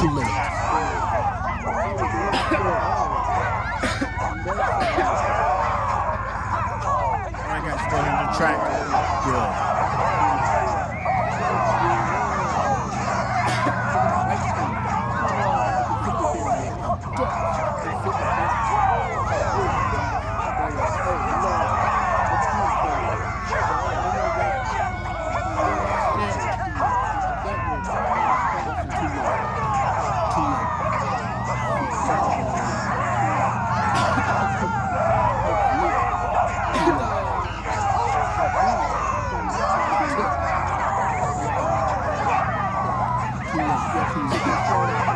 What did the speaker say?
Late. I got still in the track. Good. Too late.